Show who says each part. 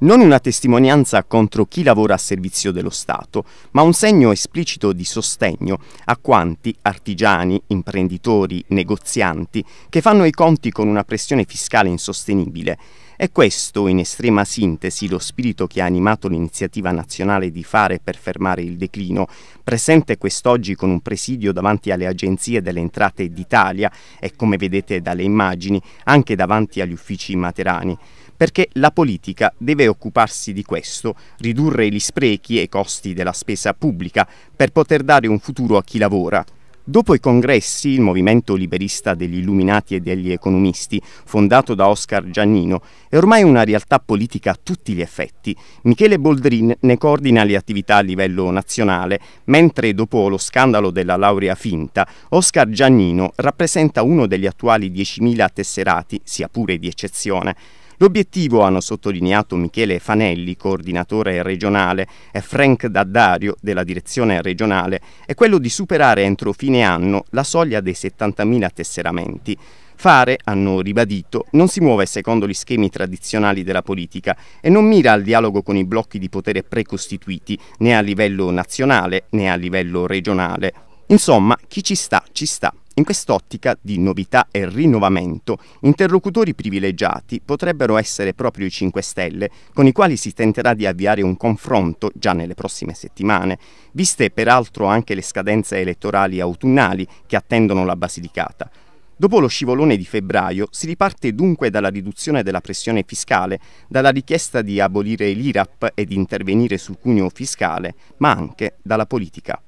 Speaker 1: Non una testimonianza contro chi lavora a servizio dello Stato, ma un segno esplicito di sostegno a quanti, artigiani, imprenditori, negozianti, che fanno i conti con una pressione fiscale insostenibile. È questo, in estrema sintesi, lo spirito che ha animato l'iniziativa nazionale di fare per fermare il declino, presente quest'oggi con un presidio davanti alle agenzie delle entrate d'Italia e, come vedete dalle immagini, anche davanti agli uffici materani perché la politica deve occuparsi di questo, ridurre gli sprechi e i costi della spesa pubblica per poter dare un futuro a chi lavora. Dopo i congressi, il movimento liberista degli illuminati e degli economisti, fondato da Oscar Giannino, è ormai una realtà politica a tutti gli effetti. Michele Boldrin ne coordina le attività a livello nazionale, mentre dopo lo scandalo della laurea finta, Oscar Giannino rappresenta uno degli attuali 10.000 tesserati, sia pure di eccezione. L'obiettivo, hanno sottolineato Michele Fanelli, coordinatore regionale, e Frank Daddario della direzione regionale, è quello di superare entro fine anno la soglia dei 70.000 tesseramenti. Fare, hanno ribadito, non si muove secondo gli schemi tradizionali della politica e non mira al dialogo con i blocchi di potere precostituiti né a livello nazionale né a livello regionale. Insomma, chi ci sta, ci sta. In quest'ottica di novità e rinnovamento, interlocutori privilegiati potrebbero essere proprio i 5 Stelle, con i quali si tenterà di avviare un confronto già nelle prossime settimane, viste peraltro anche le scadenze elettorali autunnali che attendono la Basilicata. Dopo lo scivolone di febbraio si riparte dunque dalla riduzione della pressione fiscale, dalla richiesta di abolire l'IRAP e di intervenire sul cuneo fiscale, ma anche dalla politica.